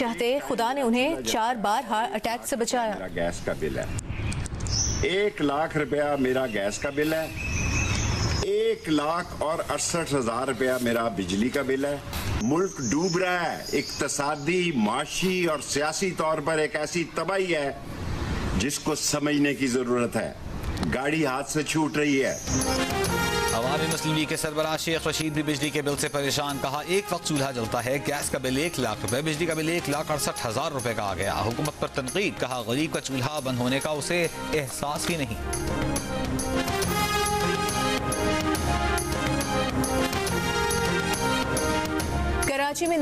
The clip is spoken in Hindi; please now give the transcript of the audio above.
चाहते खुदा ने उन्हें चार बार हार्ट अटैक से बचाया। मेरा गैस का बिल है। एक लाख रुपया मेरा गैस का बिल है। एक लाख और अड़सठ हज़ार रुपया मेरा बिजली का बिल है। मुल्क डूब रहा है। इकतसादी, माशी और सियासी तौर पर एक ऐसी तबाही है जिसको समझने की ज़रूरत है। गाड़ी हाथ से छूट रही है। अवामी मुस्लिम लीग के सरबराह शेख रशीद भी बिजली के बिल से परेशान। कहा, एक वक्त चूल्हा जलता है, गैस का बिल एक लाख रुपए, बिजली का बिल एक लाख अड़सठ हज़ार रुपए का आ गया। हुकूमत पर तनकीद, कहा, गरीब का चूल्हा बंद होने का उसे एहसास ही नहीं। कराची में